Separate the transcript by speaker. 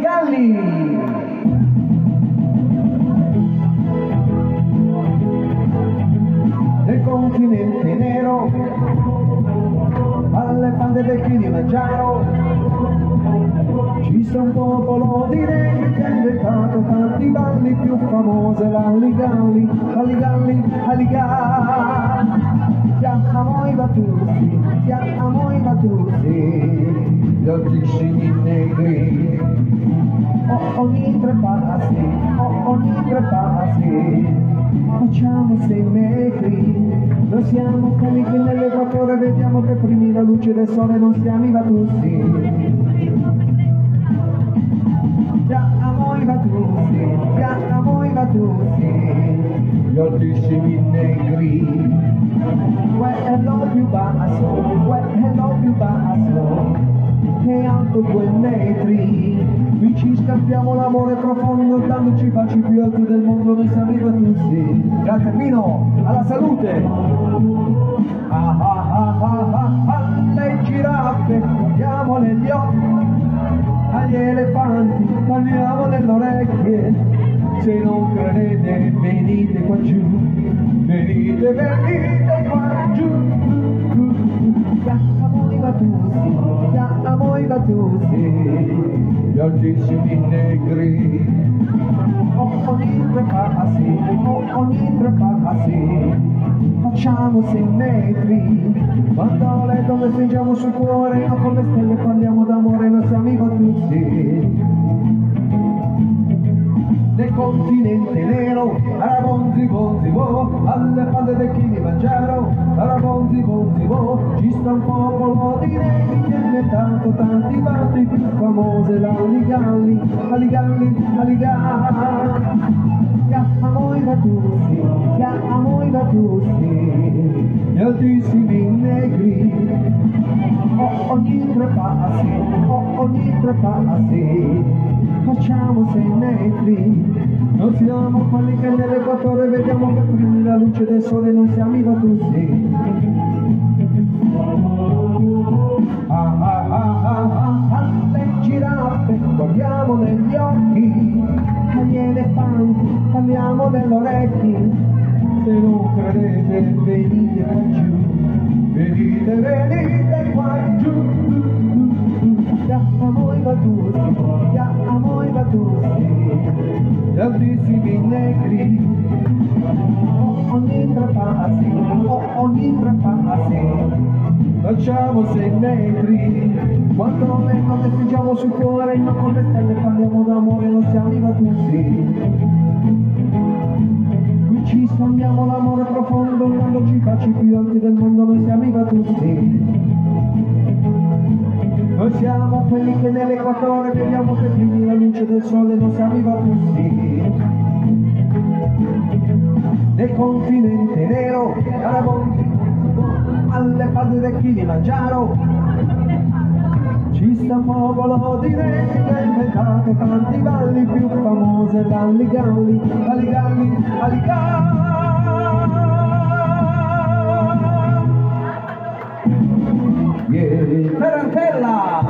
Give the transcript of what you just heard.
Speaker 1: Galli. Del continente nero, alle pande del Kilimangiaro, ci sta un popolo di re che ha inventato tanti balli, più famose l'Alligalli, Alligalli, Alligalli. Chiamamo i battuti, chiamamo i battuti, gli occhi negri. Oh, ogni tre passi, oh, ogni tre passi, facciamo sei metri. Noi siamo quelli che nell'equatore vediamo che primi la luce del sole non siamo i batusi. Chiamamo i chiamamo i batusi, gli altissimi negri. Quello più basso, quello più basso, è alto due metri. Scambiamo l'amore profondo, dandoci baci più alti del mondo, noi siamo i batusi. Grazie Pino, alla salute! Ah ah ah ah ah, alle giraffe, guardiamole gli occhi agli elefanti, parliamo nelle orecchie, se non credete venite qua giù, venite, venite qua giù. Chiamo i batusi, chiamo i batusi, gli altissimi negri. Oh, ogni tre passi, oh, ogni tre passi, facciamo sei metri. Quando le donne stringiamo sul cuore, non come stelle parliamo d'amore, noi siamo i batusi. Nel continente nero, arabonzi bonzi bo, alle palle del Kilimangiaro, arabonzi bonzi bo, ci sta un che inventato tanti più famose, l'alligalli, alligalli, alligalli. Chiamamo i batusi, chiamamo i batusi, gli altissimi negri, oh, ogni tre passi, oh, ogni tre passi, facciamo sei metri. Non siamo quelli che nell'equatore vediamo che primi la luce del sole, non siamo i batusi. Parliamo delle orecchie. Se non credete venite giù, venite, venite qua giù. Chiamo i batusi, chiamo i batusi, gli altissimi negri. Oh, ogni tre passi, oh, ogni tre passi, facciamo sei metri. Quando le notte stringiamo sul cuore, ma con le stelle parliamo d'amore, non siamo i batusi. Facci più del mondo, noi siamo i batusi. Noi siamo quelli che nell'equatore vediamo che primi la luce del sole non siamo i batusi. Nel continente nero, Arabonti, alle palle del Kilimangiaro, ci sta un popolo di re che ha inventato tanti balli più famose, balli galli, Tarantella!